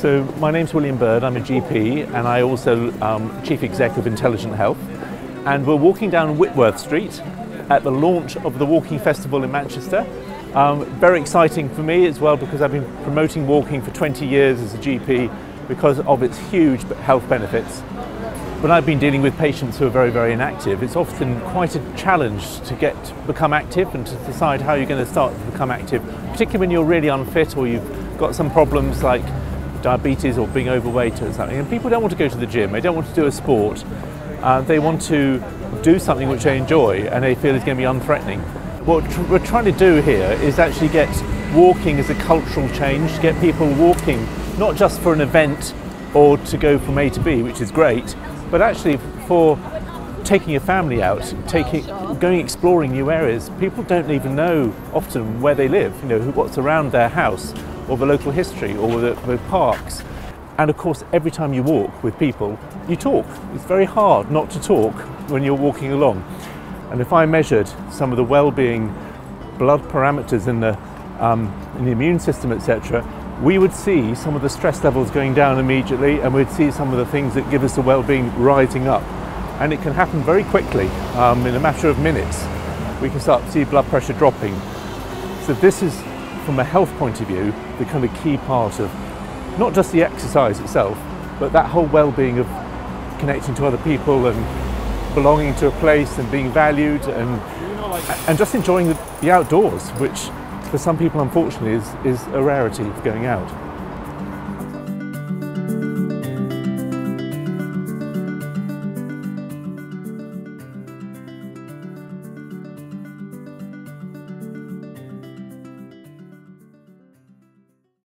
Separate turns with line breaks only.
So my name's William Bird, I'm a GP and I also um, Chief Exec of Intelligent Health. And we're walking down Whitworth Street at the launch of the Walking Festival in Manchester. Um, very exciting for me as well because I've been promoting walking for 20 years as a GP because of its huge health benefits. When I've been dealing with patients who are very, very inactive, it's often quite a challenge to get become active and to decide how you're going to start to become active, particularly when you're really unfit or you've got some problems like diabetes or being overweight or something. And people don't want to go to the gym, they don't want to do a sport, uh, they want to do something which they enjoy and they feel is going to be unthreatening. What tr we're trying to do here is actually get walking as a cultural change, get people walking not just for an event or to go from A to B, which is great, but actually for taking a family out, taking, going exploring new areas. People don't even know often where they live, you know, what's around their house, or the local history, or the, the parks. And of course, every time you walk with people, you talk. It's very hard not to talk when you're walking along. And if I measured some of the well-being blood parameters in the, um, in the immune system, etc., we would see some of the stress levels going down immediately and we'd see some of the things that give us the well-being rising up. And it can happen very quickly, um, in a matter of minutes. We can start to see blood pressure dropping. So this is, from a health point of view, the kind of key part of not just the exercise itself, but that whole well-being of connecting to other people and belonging to a place and being valued and, and just enjoying the, the outdoors, which for some people, unfortunately, is, is a rarity of going out.